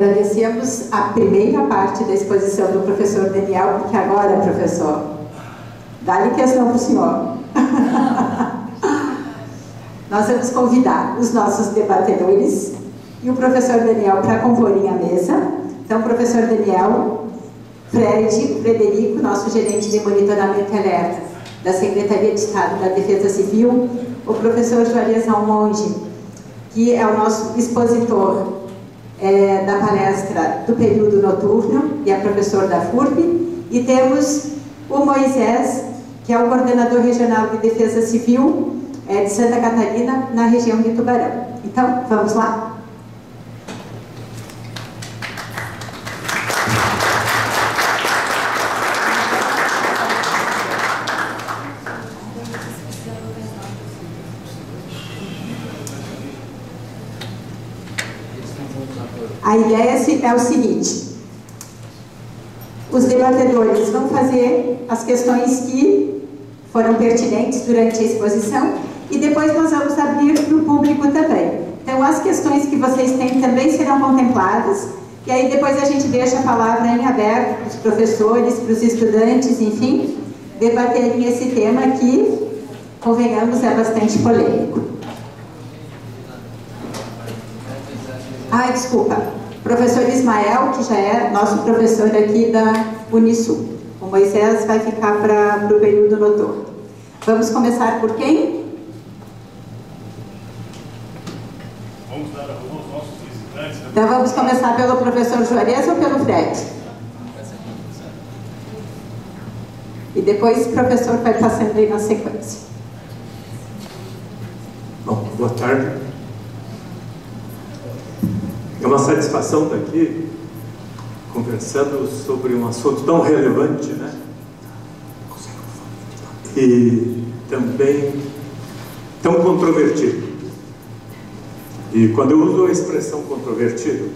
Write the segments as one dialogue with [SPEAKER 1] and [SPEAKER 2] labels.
[SPEAKER 1] Agradecemos a primeira parte da exposição do professor Daniel, porque agora, professor, dá-lhe questão para o senhor. Nós vamos convidar os nossos debatedores e o professor Daniel para comporem a mesa. Então, professor Daniel, Fred, Frederico, nosso gerente de monitoramento e alerta da Secretaria de Estado da Defesa Civil, o professor Juarez Almonde, que é o nosso expositor é, da palestra do período noturno e é professor da FURB, e temos o Moisés, que é o coordenador regional de defesa civil é, de Santa Catarina, na região de Tubarão. Então, vamos lá? A ideia é o seguinte: os debatedores vão fazer as questões que foram pertinentes durante a exposição e depois nós vamos abrir para o público também. Então, as questões que vocês têm também serão contempladas e aí depois a gente deixa a palavra em aberto para os professores, para os estudantes, enfim, debaterem esse tema que, convenhamos, é bastante polêmico. Ai, desculpa professor Ismael, que já é nosso professor aqui da Unisul. O Moisés vai ficar para o período noturno. Vamos começar por quem?
[SPEAKER 2] Vamos dar aos nossos visitantes.
[SPEAKER 1] Então vamos começar pelo professor Juarez ou pelo Fred? E depois o professor vai passando aí na sequência.
[SPEAKER 3] Bom, boa tarde. É uma satisfação estar aqui conversando sobre um assunto tão relevante, né? E também tão controvertido. E quando eu uso a expressão controvertido,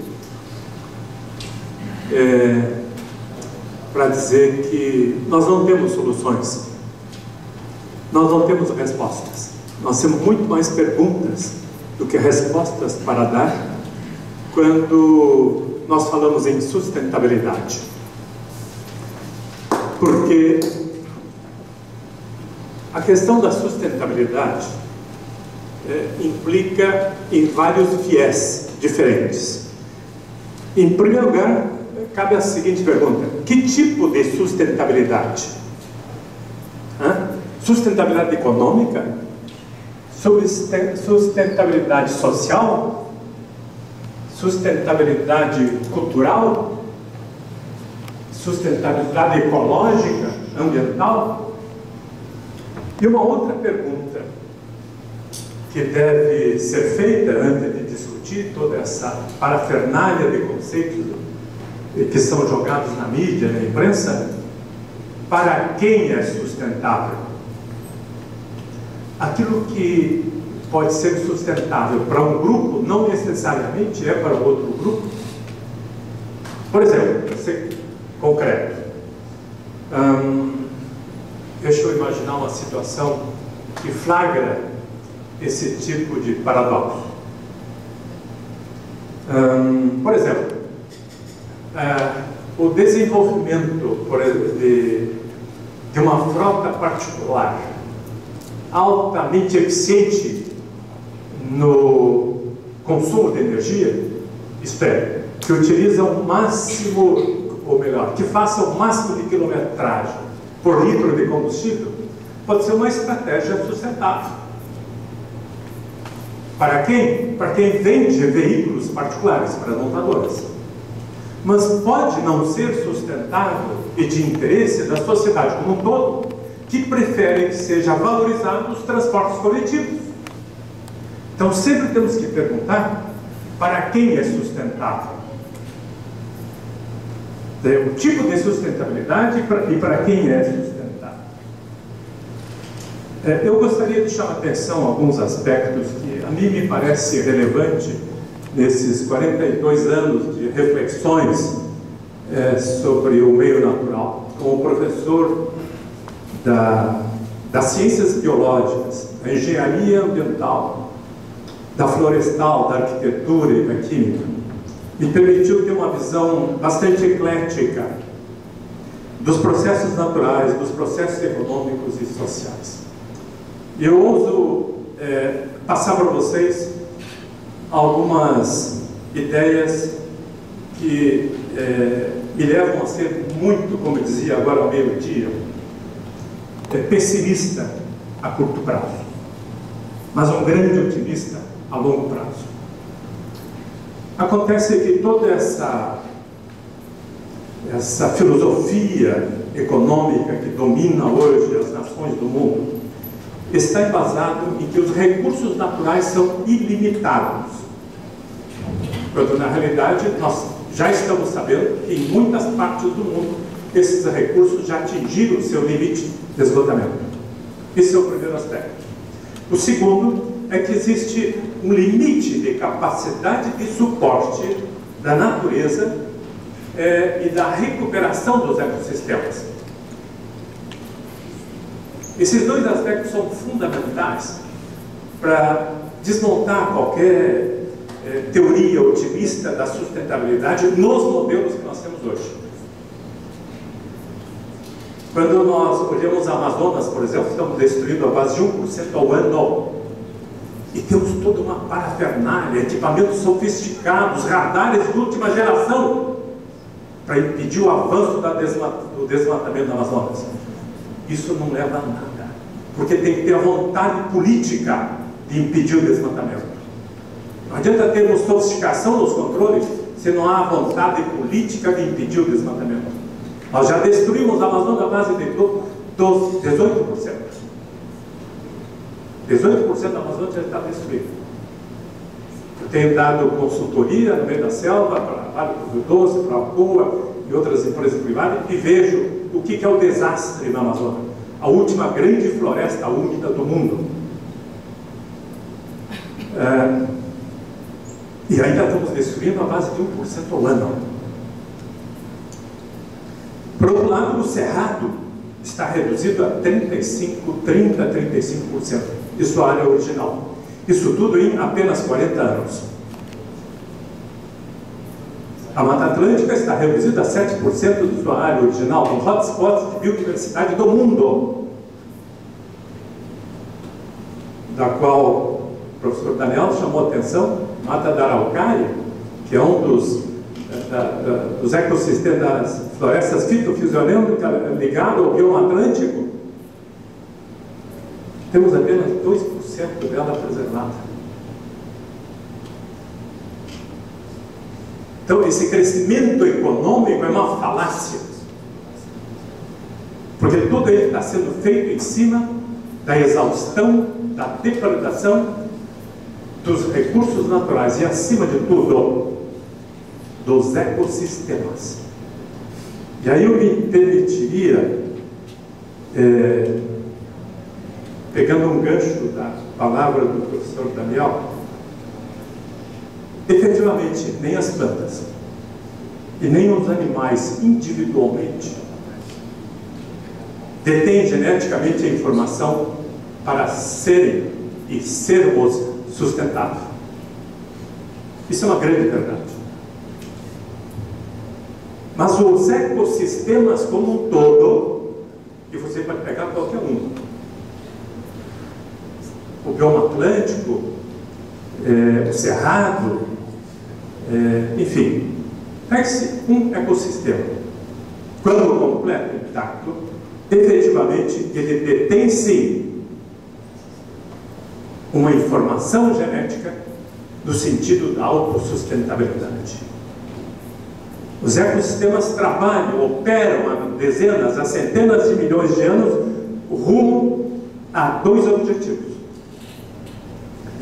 [SPEAKER 3] é para dizer que nós não temos soluções, nós não temos respostas, nós temos muito mais perguntas do que respostas para dar quando nós falamos em sustentabilidade. Porque a questão da sustentabilidade é, implica em vários viés diferentes. Em primeiro lugar, cabe a seguinte pergunta: que tipo de sustentabilidade? Hã? Sustentabilidade econômica? Sustentabilidade social? Sustentabilidade cultural, sustentabilidade ecológica, ambiental. E uma outra pergunta que deve ser feita antes de discutir toda essa parafernália de conceitos que são jogados na mídia, na imprensa, para quem é sustentável? Aquilo que pode ser sustentável para um grupo, não necessariamente é para outro grupo. Por exemplo, concreto. Hum, deixa eu imaginar uma situação que flagra esse tipo de paradoxo. Hum, por exemplo, uh, o desenvolvimento por, de, de uma frota particular altamente eficiente no consumo de energia, isto é, que utiliza o máximo, ou melhor, que faça o máximo de quilometragem por litro de combustível, pode ser uma estratégia sustentável. Para quem? Para quem vende veículos particulares, para as montadoras. Mas pode não ser sustentável e de interesse da sociedade como um todo, que prefere que seja valorizado os transportes coletivos então sempre temos que perguntar para quem é sustentável. O tipo de sustentabilidade e para quem é sustentável. É, eu gostaria de chamar a atenção a alguns aspectos que a mim me parece relevante nesses 42 anos de reflexões é, sobre o meio natural, como professor da, das ciências biológicas, da engenharia ambiental, da florestal, da arquitetura e da química. me permitiu ter uma visão bastante eclética dos processos naturais, dos processos econômicos e sociais. Eu ouso é, passar para vocês algumas ideias que é, me levam a ser muito, como eu dizia agora ao meio-dia, é, pessimista a curto prazo, mas um grande otimista a longo prazo. Acontece que toda essa, essa filosofia econômica que domina hoje as nações do mundo está embasado em que os recursos naturais são ilimitados. Quando na realidade nós já estamos sabendo que em muitas partes do mundo esses recursos já atingiram o seu limite de esgotamento. Esse é o primeiro aspecto. O segundo é que existe um limite de capacidade de suporte da natureza é, e da recuperação dos ecossistemas. Esses dois aspectos são fundamentais para desmontar qualquer é, teoria otimista da sustentabilidade nos modelos que nós temos hoje. Quando nós olhamos a Amazonas, por exemplo, estamos destruindo a base de 1% ao ano. E temos toda uma parafernália, equipamentos sofisticados, radares de última geração, para impedir o avanço do desmatamento da Amazonas. Isso não leva a nada, porque tem que ter a vontade política de impedir o desmatamento. Não adianta termos sofisticação nos controles se não há vontade política de impedir o desmatamento. Nós já destruímos a Amazônia à base de 18%. 18% da Amazônia já está destruída. Eu tenho dado consultoria no meio da selva, para Vale do Doce, para a Alcoa e outras empresas privadas e vejo o que é o desastre na Amazônia. A última grande floresta úmida do mundo. É, e ainda estamos destruindo a base de 1% ao ano. Por outro lado, o cerrado está reduzido a 35, 30, 35% de sua área original. Isso tudo em apenas 40 anos. A Mata Atlântica está reduzida a 7% de sua área original, com hotspots de biodiversidade do mundo, da qual o professor Daniel chamou a atenção Mata da Araucária, que é um dos, da, da, dos ecossistemas das florestas fitofisionômicas ligado ao bioma Atlântico, temos apenas 2% dela preservada. Então, esse crescimento econômico é uma falácia. Porque tudo ele está sendo feito em cima da exaustão, da depredação dos recursos naturais e, acima de tudo, dos ecossistemas. E aí eu me permitiria, é, pegando um gancho da palavra do professor Daniel, efetivamente, nem as plantas e nem os animais individualmente detêm geneticamente a informação para serem e sermos sustentável. Isso é uma grande verdade. Mas os ecossistemas como um todo, e você pode pegar qualquer um, o bioma atlântico, é, o cerrado, é, enfim, pegue-se um ecossistema. Quando completo, intacto, efetivamente ele detém sim uma informação genética no sentido da autossustentabilidade. Os ecossistemas trabalham, operam há dezenas, há centenas de milhões de anos rumo a dois objetivos.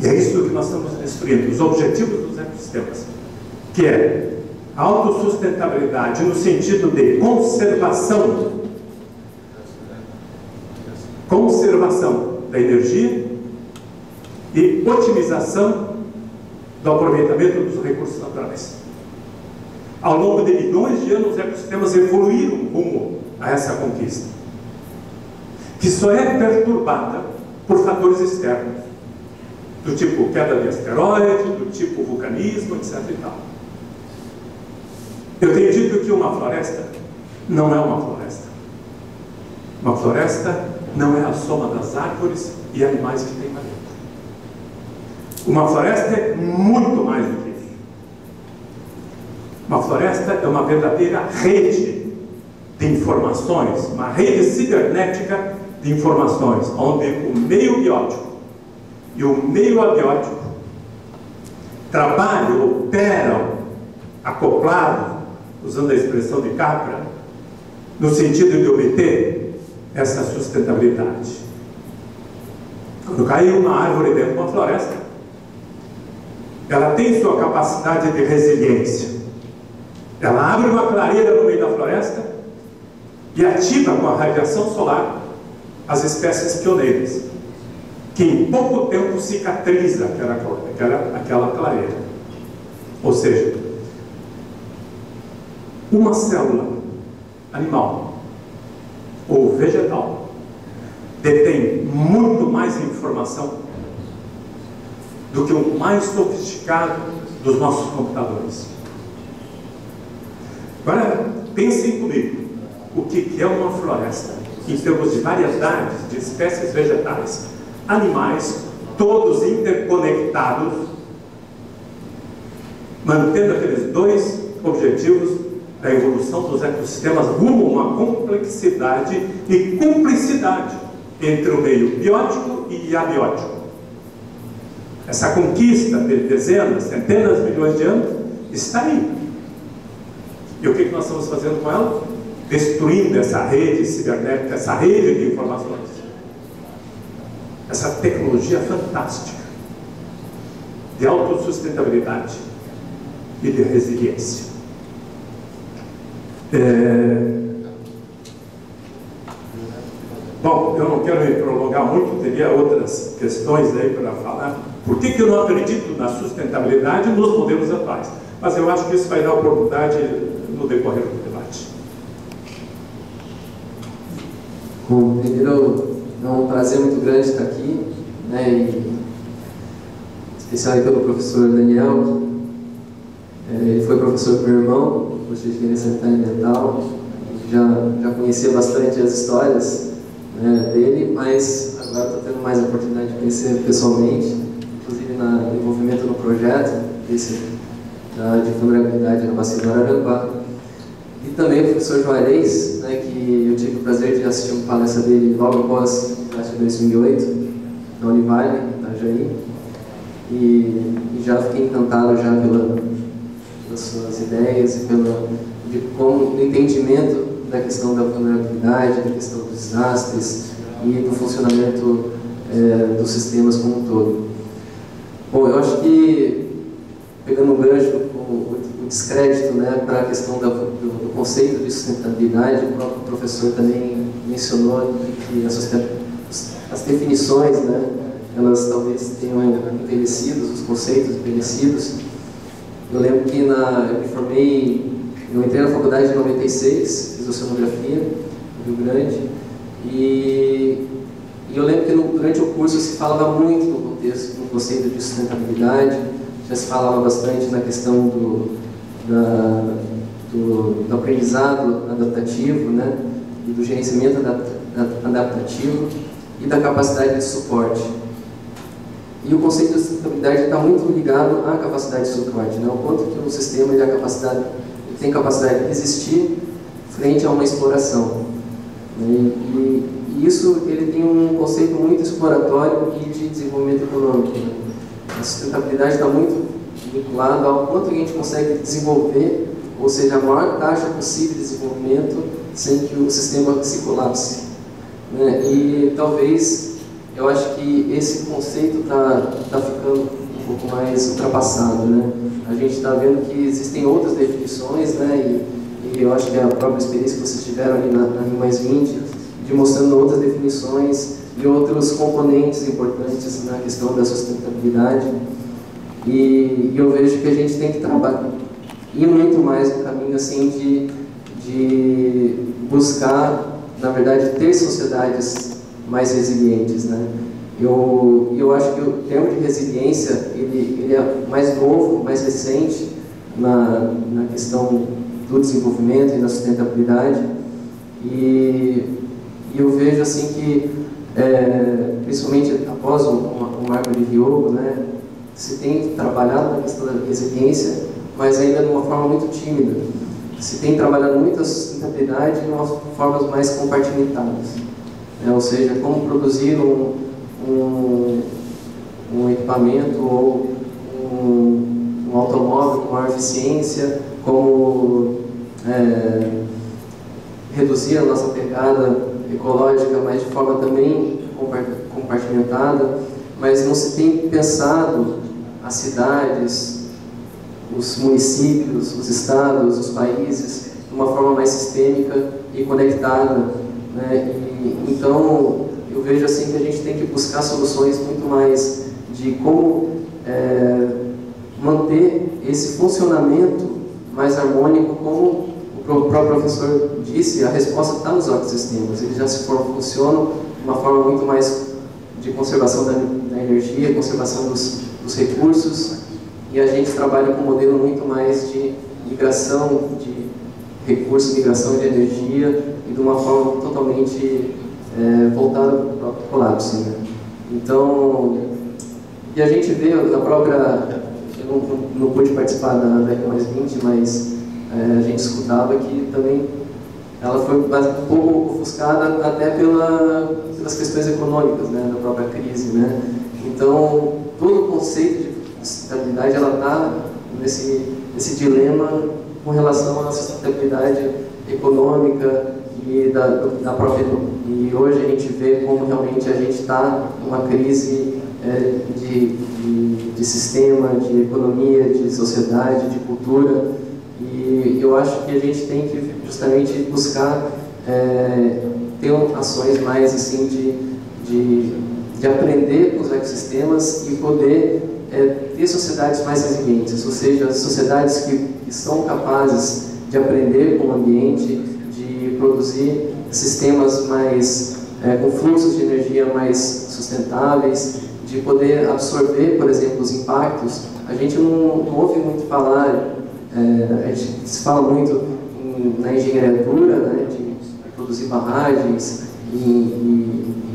[SPEAKER 3] E é isso que nós estamos destruindo, os objetivos dos ecossistemas, que é a autossustentabilidade no sentido de conservação conservação da energia e otimização do aproveitamento dos recursos naturais. Ao longo de milhões de anos, os ecossistemas evoluíram rumo a essa conquista, que só é perturbada por fatores externos, do tipo queda de asteroide, do tipo vulcanismo, etc. E tal. Eu tenho dito que uma floresta não é uma floresta. Uma floresta não é a soma das árvores e animais que tem lá dentro. Uma floresta é muito mais do que isso. Uma floresta é uma verdadeira rede de informações, uma rede cibernética de informações, onde o meio biótico e o meio abiótico trabalham, operam acoplados, usando a expressão de Capra, no sentido de obter essa sustentabilidade. Quando cai uma árvore dentro de uma floresta, ela tem sua capacidade de resiliência. Ela abre uma clareira no meio da floresta e ativa com a radiação solar as espécies pioneiras, que em pouco tempo cicatriza aquela, aquela, aquela clareira. Ou seja, uma célula animal ou vegetal detém muito mais informação do que o mais sofisticado dos nossos computadores. Agora, pensem comigo, o que é uma floresta em termos de variedades de espécies vegetais, animais, todos interconectados, mantendo aqueles dois objetivos da evolução dos ecossistemas rumo a uma complexidade e cumplicidade entre o meio biótico e abiótico. Essa conquista de dezenas, centenas de milhões de anos está aí. E o que nós estamos fazendo com ela? Destruindo essa rede cibernética, essa rede de informações. Essa tecnologia fantástica de autossustentabilidade e de resiliência. É... Bom, eu não quero me prolongar muito, teria outras questões aí para falar. Por que, que eu não acredito na sustentabilidade nos modelos atuais? Mas eu acho que isso vai dar oportunidade no decorrer do debate.
[SPEAKER 4] Bom, primeiro, é um prazer muito grande estar aqui, né, e, especial pelo professor Daniel. É, ele foi professor do meu irmão, curso de Engenharia Sanitária Ambiental, já, já conhecia bastante as histórias né, dele, mas agora estou tendo mais a oportunidade de conhecer pessoalmente, inclusive no envolvimento no projeto desse, da, de vulnerabilidade na bacia do Araranguá. E também o professor Juarez, né, que eu tive o prazer de assistir uma palestra dele logo após a de 2008, na Univale, Itajaí, e, e já fiquei encantado já pela, pelas suas ideias e pelo de como, do entendimento da questão da vulnerabilidade, da questão dos desastres e do funcionamento é, dos sistemas como um todo. Bom, eu acho que, pegando o gancho, descrédito né, para a questão do, do, conceito de sustentabilidade, o próprio professor também mencionou que as, as definições, né, elas talvez tenham envelhecido, os conceitos envelhecidos. Eu lembro que na, eu me formei, eu entrei na faculdade em 96, fiz oceanografia no Rio Grande, e, e eu lembro que no, durante o curso se falava muito no contexto, no conceito de sustentabilidade, já se falava bastante na questão do, da, do, do aprendizado adaptativo, né, e do gerenciamento adaptativo e da capacidade de suporte. E o conceito de sustentabilidade está muito ligado à capacidade de suporte, né? o quanto que o sistema ele, capacidade, ele tem capacidade de existir frente a uma exploração. E, e, e, isso ele tem um conceito muito exploratório e de desenvolvimento econômico. Né? A sustentabilidade está muito vinculada ao quanto a gente consegue desenvolver, ou seja, a maior taxa possível de desenvolvimento sem que o sistema se colapse. Né? E talvez eu acho que esse conceito está tá ficando um pouco mais ultrapassado. Né? A gente está vendo que existem outras definições, né? e, e, eu acho que a própria experiência que vocês tiveram ali na, na mais 20, de mostrando outras definições e outros componentes importantes na questão da sustentabilidade. E, eu vejo que a gente tem que trabalhar, ir muito mais no caminho assim de, de buscar, na verdade, ter sociedades mais resilientes, né? Eu, eu acho que o termo de resiliência, ele, ele é mais novo, mais recente, na, na questão do desenvolvimento e da sustentabilidade. E, e eu vejo assim que, é, principalmente após o, o Marco de Rio, né, se tem trabalhado na questão da resiliência, mas ainda de uma forma muito tímida. Se tem trabalhado muito a sustentabilidade de formas mais compartimentadas. Né? Ou seja, como produzir um, um, um equipamento ou um, um, automóvel com maior eficiência, como é, reduzir a nossa pegada ecológica, mas de forma também compartimentada, mas não se tem pensado as cidades, os municípios, os estados, os países, de uma forma mais sistêmica e conectada. Né? E, então, eu vejo assim que a gente tem que buscar soluções muito mais de como é, manter esse funcionamento mais harmônico, como o próprio professor disse, a resposta está nos ecossistemas, eles já se funcionam de uma forma muito mais de conservação da, da energia, conservação dos, dos recursos, e a gente trabalha com um modelo muito mais de migração de recursos, migração de energia, e de uma forma totalmente é, voltada para o próprio colapso. Né? Então, e a gente vê na própria, eu não, não, não pude participar da, da mais 20, mas é, a gente escutava que também ela foi um pouco ofuscada até pela, pelas questões econômicas, né, da própria crise, né. Então, todo o conceito de sustentabilidade, ela está nesse, nesse dilema com relação à sustentabilidade econômica e da, da própria... E hoje a gente vê como realmente a gente está numa crise é, de, de, de sistema, de economia, de sociedade, de cultura, e eu acho que a gente tem que justamente buscar é, ter ações mais assim de, de, de aprender com os ecossistemas e poder é, ter sociedades mais resilientes, ou seja, sociedades que, que são capazes de aprender com o ambiente, de produzir sistemas mais é, com fluxos de energia mais sustentáveis, de poder absorver, por exemplo, os impactos. A gente não, não ouve muito falar é, a gente se fala muito em, na engenharia dura, né, de, produzir barragens e,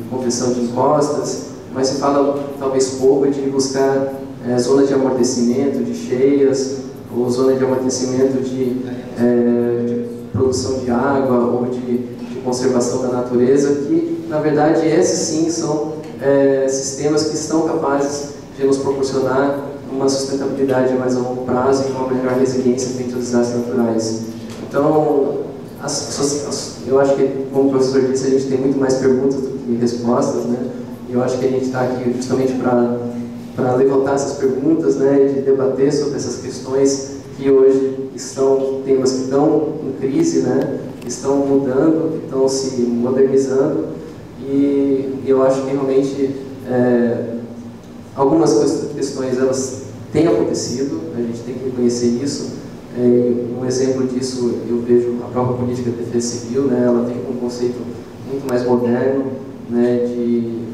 [SPEAKER 4] conversão de encostas, mas se fala talvez pouco de buscar é, zonas de amortecimento, de cheias, ou zonas de amortecimento de, é, de produção de água ou de, de, conservação da natureza, que na verdade esses sim são é, sistemas que estão capazes de nos proporcionar uma sustentabilidade a mais longo prazo e uma melhor resiliência frente aos desastres naturais. Então, as, as, eu acho que, como o professor disse, a gente tem muito mais perguntas do que respostas, né? E eu acho que a gente está aqui justamente para levantar essas perguntas, né? De debater sobre essas questões que hoje estão, temas que estão em crise, né? Estão mudando, estão se modernizando e eu acho que realmente é, algumas questões elas tem acontecido, a gente tem que reconhecer isso. É, um exemplo disso eu vejo a própria política de defesa civil, né, ela tem um conceito muito mais moderno né, de,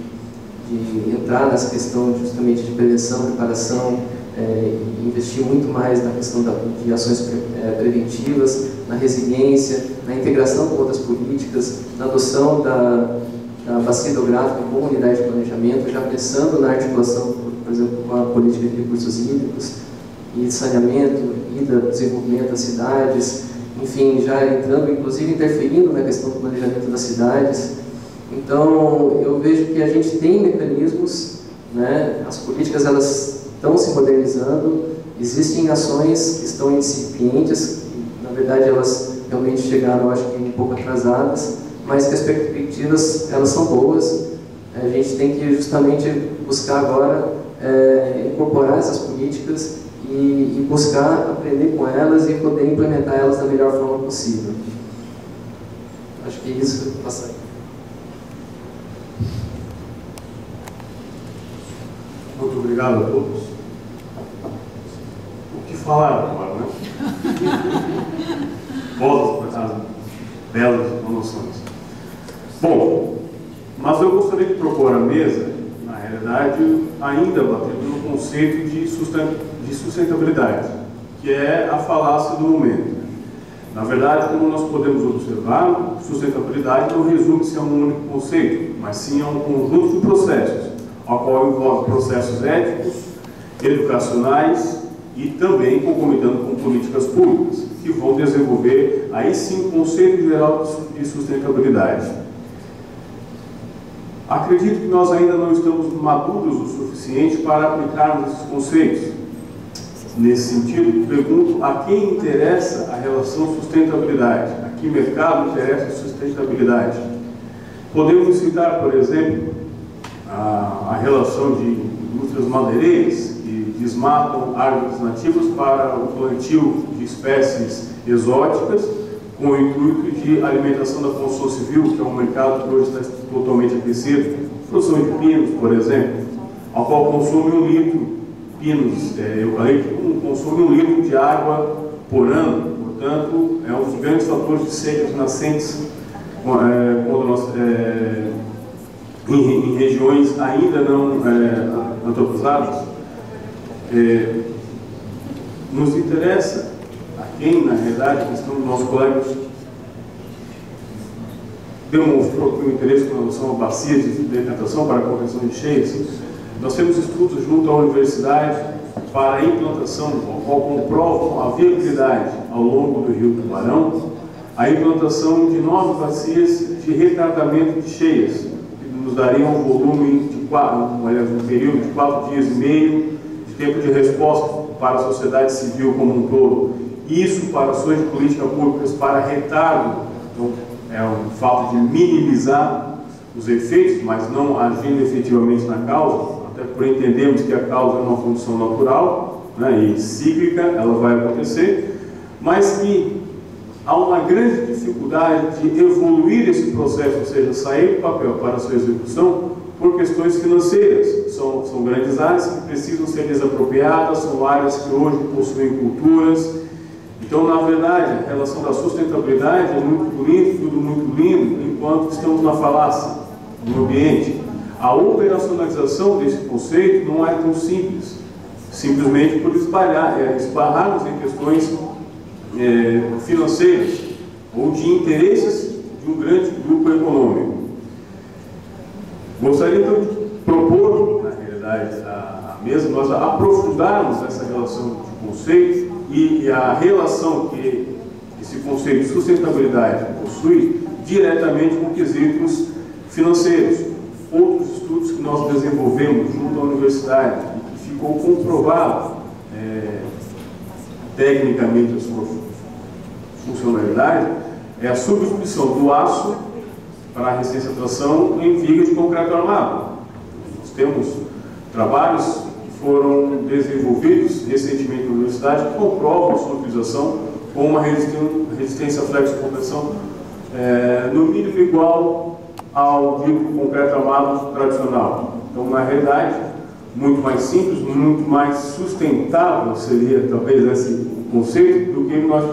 [SPEAKER 4] de entrar nessa questão justamente de prevenção, preparação, é, investir muito mais na questão da, de ações pre, é, preventivas, na resiliência, na integração com outras políticas, na adoção da, da bacia hidrográfica como unidade de planejamento, já pensando na articulação por exemplo, com a política de recursos hídricos e saneamento e do desenvolvimento das cidades, enfim, já entrando, inclusive interferindo na questão do planejamento das cidades. Então, eu vejo que a gente tem mecanismos, né, as políticas elas estão se modernizando, existem ações que estão incipientes, na verdade elas realmente chegaram, acho que um pouco atrasadas, mas que as perspectivas elas são boas. A gente tem que justamente buscar agora é, incorporar essas políticas e, e, buscar aprender com elas e poder implementar elas da melhor forma possível. Acho que é isso passar.
[SPEAKER 2] Muito obrigado a todos. O que falar agora, né? Para essas belas noções. Bom, mas eu gostaria de propor à mesa realidade, ainda batendo no conceito de, sustentabilidade. que é a falácia do momento. Na verdade, como nós podemos observar, sustentabilidade não resume-se a um único conceito, mas sim a um conjunto de processos, ao qual envolve processos éticos, educacionais e também concomitando com políticas públicas, que vão desenvolver aí sim o conceito geral de sustentabilidade. Acredito que nós ainda não estamos maduros o suficiente para aplicarmos esses conceitos, Nesse sentido, pergunto a quem interessa a relação sustentabilidade, a que mercado interessa a sustentabilidade. Podemos citar, por exemplo, a, a relação de indústrias madeireiras que desmatam árvores nativas para o plantio de espécies exóticas com o intuito de alimentação da construção civil, que é um mercado que hoje está totalmente aquecido, produção de pinos, por exemplo, ao qual consome um litro pinos é, eucalipto consome um litro de água por ano, portanto, é um dos grandes fatores de secas nascentes é, nós, é, em, em, regiões ainda não é, antropizadas. É, nos interessa a quem, na realidade, a questão dos nossos colegas demonstrou que o interesse com relação a bacias de decantação para a correção de cheias, nós temos estudos junto à universidade para a implantação, qual comprovam a viabilidade ao longo do rio Tubarão, a implantação de novas bacias de retardamento de cheias, que nos dariam um volume de quatro, um período de quatro dias e meio de tempo de resposta para a sociedade civil como um todo. Isso para ações de política públicas para retardo, então é um fato de minimizar os efeitos, mas não agindo efetivamente na causa, até por entendermos que a causa é uma função natural né, e cíclica, ela vai acontecer, mas que há uma grande dificuldade de evoluir esse processo, ou seja, sair do papel para a sua execução, por questões financeiras. São, são grandes áreas que precisam ser desapropriadas, são áreas que hoje possuem culturas. Então, na verdade, a relação da sustentabilidade é muito lindo, tudo muito lindo, enquanto estamos na falácia no ambiente. A operacionalização desse conceito não é tão simples, simplesmente por espalhar, é, esbarrarmos em questões é, financeiras ou de interesses de um grande grupo econômico. Gostaria então de propor, na realidade, a, a mesa, nós aprofundarmos essa relação de conceito e, e a relação que esse conceito de sustentabilidade possui diretamente com quesitos financeiros outros estudos que nós desenvolvemos junto à universidade e que ficou comprovado é, tecnicamente a sua funcionalidade é a substituição do aço para a resistência à tração em viga de concreto armado. Nós temos trabalhos que foram desenvolvidos recentemente na universidade que comprovam a sua utilização com uma resistência à flexo-compressão é, no mínimo igual ao vidro concreto armado tradicional. Então, na realidade, muito mais simples, muito mais sustentável seria talvez esse conceito do que nós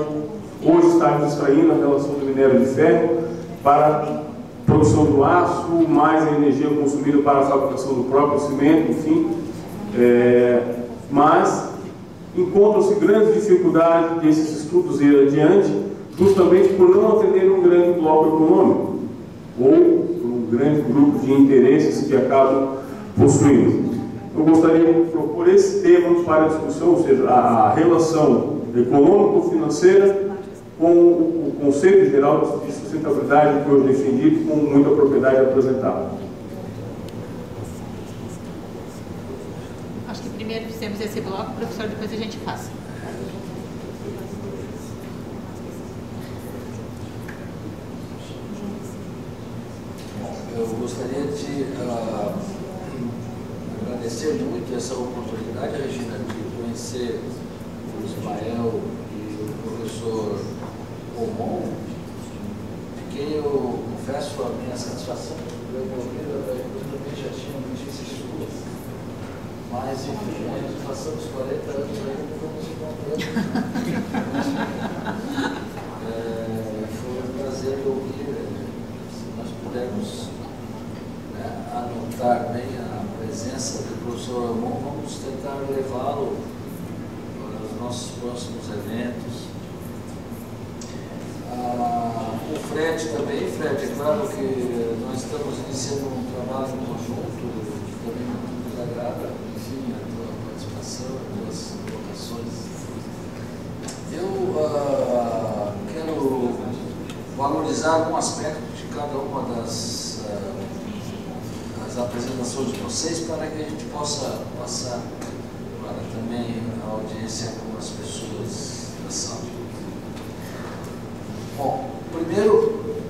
[SPEAKER 2] hoje estamos extraindo a relação do minério de ferro para produção do aço, mais a energia consumida para a fabricação do próprio cimento, enfim. É, mas encontram-se grandes dificuldades desses estudos ir adiante, justamente por não atender um grande bloco econômico ou grande grupo de interesses que acabam possuindo. Eu gostaria de propor esse tema para a discussão, ou seja, a relação econômico-financeira com o conceito geral de sustentabilidade que hoje é defendido com muita propriedade apresentado.
[SPEAKER 5] Acho que primeiro fizemos esse bloco, professor, depois a gente faça.
[SPEAKER 6] eu gostaria de uh, agradecer muito essa oportunidade, Regina, de conhecer o Ismael e o professor Romon, de quem eu confesso a minha satisfação por eu também já tinha notícias suas. Mas, infelizmente, passamos 40 anos ainda e vamos encontrando. é, foi um prazer ouvir, se nós pudermos anotar bem a presença do professor Ramon, vamos tentar levá-lo os nossos próximos eventos. Ah, o Fred também, Fred, é claro que nós estamos iniciando um trabalho conjunto, que também nos agrada, enfim, a tua participação, as tuas colocações. Eu ah, quero valorizar um aspecto de cada uma das, ah, das apresentações de vocês para que a gente possa passar para também a audiência com as pessoas da sala. Bom, primeiro,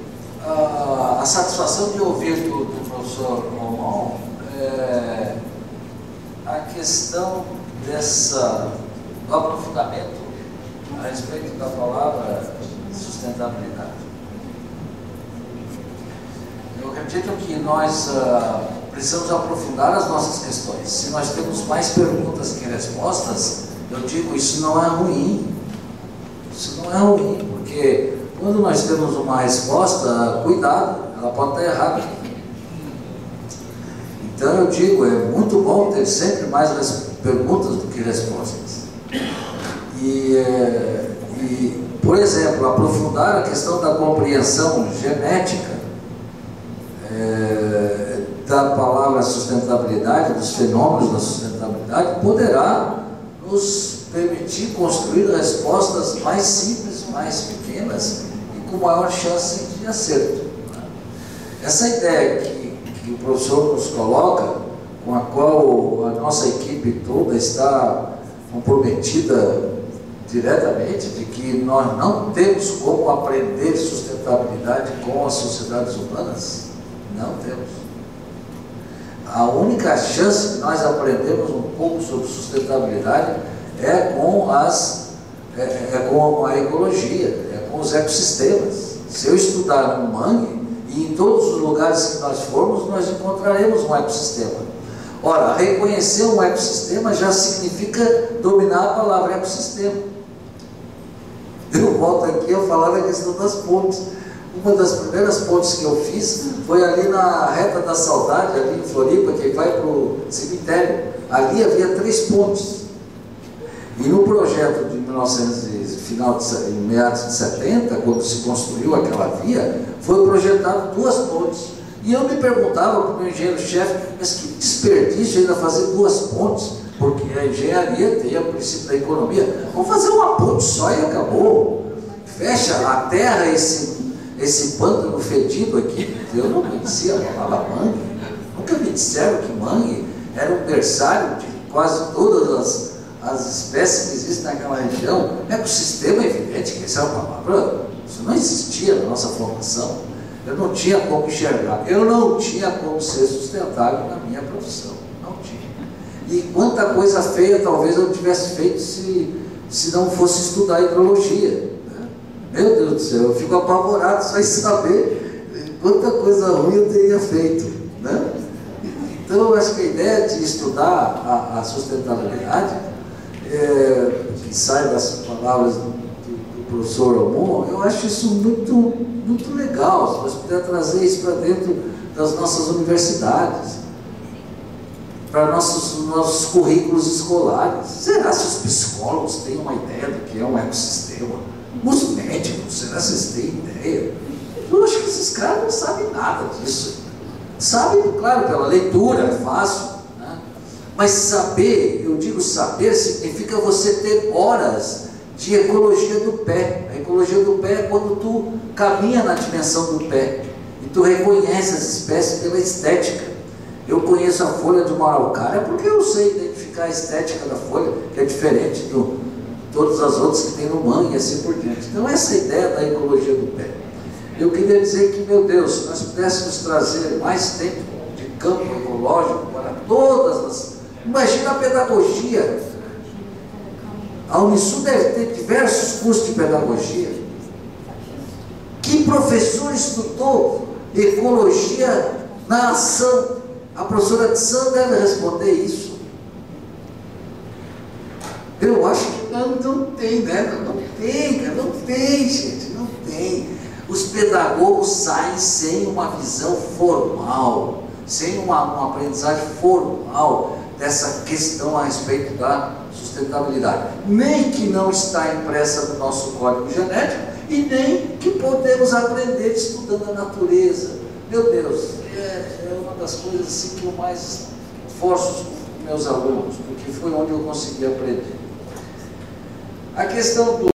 [SPEAKER 6] a, a satisfação de ouvir do, do professor Romão é a questão dessa, do aprofundamento a respeito da palavra sustentabilidade. Eu acredito que nós uh, precisamos aprofundar as nossas questões. Se nós temos mais perguntas que respostas, eu digo isso não é ruim. Isso não é ruim, porque quando nós temos uma resposta, cuidado, ela pode estar errada. Então eu digo, é muito bom ter sempre mais perguntas do que respostas. E, é, e, por exemplo, aprofundar a questão da compreensão genética é, da palavra sustentabilidade, dos fenômenos da sustentabilidade, poderá nos permitir construir respostas mais simples, mais pequenas com maior chance de acerto. Né? Essa ideia que, que o professor nos coloca, com a qual a nossa equipe toda está comprometida diretamente, de que nós não temos como aprender sustentabilidade com as sociedades humanas, não temos. A única chance de nós aprendermos um pouco sobre sustentabilidade é com, as, é, é com a ecologia, com os ecossistemas. Se eu estudar no mangue, e em todos os lugares que nós formos, nós encontraremos um ecossistema. Ora, reconhecer um ecossistema já significa dominar a palavra ecossistema. Eu volto aqui a falar da questão das pontes. Uma das primeiras pontes que eu fiz foi ali na Reta da Saudade, ali em Floripa, que vai para o cemitério. Ali havia três pontes. E no projeto de 1900 final de, meados de 70, quando se construiu aquela via, foi projetado duas pontes. E eu me perguntava para o meu engenheiro-chefe, mas que desperdício ainda fazer duas pontes, porque a engenharia tem o princípio da economia. Vamos fazer uma ponte só e acabou. Fecha a terra, esse, esse pântano fedido aqui. Eu não conhecia a palavra mangue. Nunca me disseram que mangue era um berçário de quase todas as as espécies que existem naquela região, ecossistema é evidente que essa é uma palavra, isso não existia na nossa formação. Eu não tinha como enxergar, eu não tinha como ser sustentável na minha profissão, não tinha. E quanta coisa feia talvez eu tivesse feito se, se não fosse estudar hidrologia. Meu Deus do céu, eu fico apavorado só em saber quanta coisa ruim eu teria feito. Né? Então, eu acho que a ideia de estudar a, a sustentabilidade é, que sai das palavras do, do, do professor Almon, eu acho isso muito, muito legal, se nós puder trazer isso para dentro das nossas universidades, para nossos, nossos currículos escolares. Será se os psicólogos têm uma ideia do que é um ecossistema? Os médicos, eles têm ideia? Eu acho que esses caras não sabem nada disso. Sabem, claro, pela leitura, fácil, mas saber, eu digo saber, significa você ter horas de ecologia do pé. A ecologia do pé é quando tu caminha na dimensão do pé e tu reconhece as espécies pela estética. Eu conheço a folha de uma porque eu sei identificar a estética da folha, que é diferente de todas as outras que tem no mangue e assim por diante. Então essa ideia da ecologia do pé. Eu queria dizer que, meu Deus, se nós pudéssemos trazer mais tempo de campo ecológico para todas as Imagina a pedagogia. A Unisul deve ter diversos cursos de pedagogia. Que professor estudou ecologia na ação? A professora de Sam deve responder isso. Eu acho que não, não tem, né? Não tem, não tem, gente, não tem. Os pedagogos saem sem uma visão formal, sem uma, uma aprendizagem formal dessa questão a respeito da sustentabilidade, nem que não está impressa no nosso código genético e nem que podemos aprender estudando a natureza. Meu Deus, é, é uma das coisas assim, que eu mais forço os meus alunos, porque foi onde eu consegui aprender. A questão do